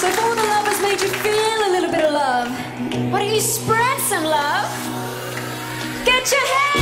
So if all the love has made you feel a little bit of love, why don't you spread some love? Get your hands!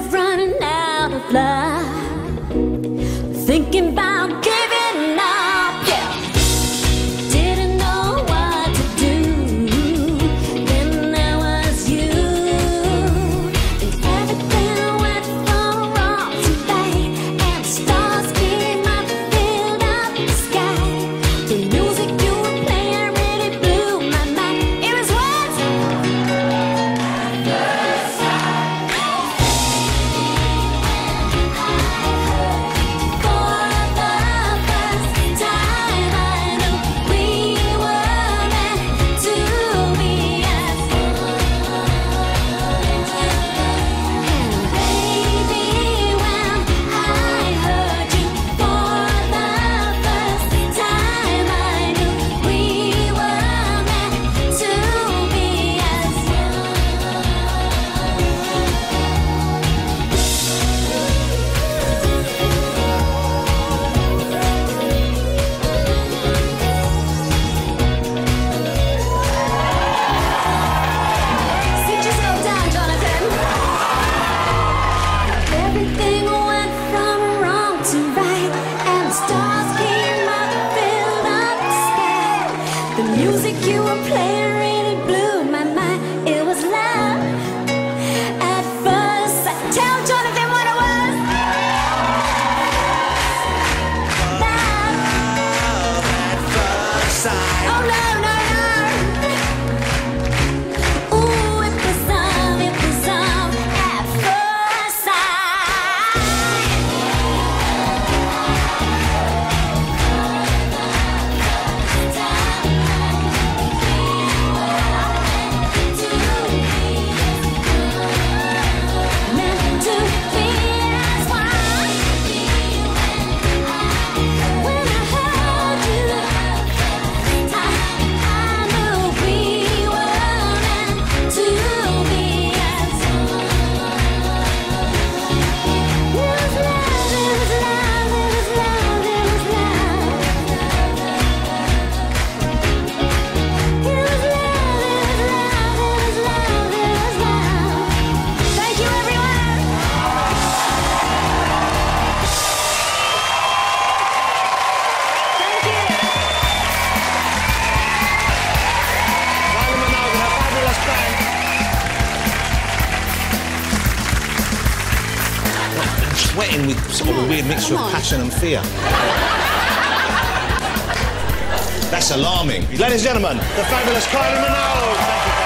love. Thinking about. sweating with sort of a weird mixture of passion and fear. That's alarming. Ladies and gentlemen, the fabulous Kylie Minogue.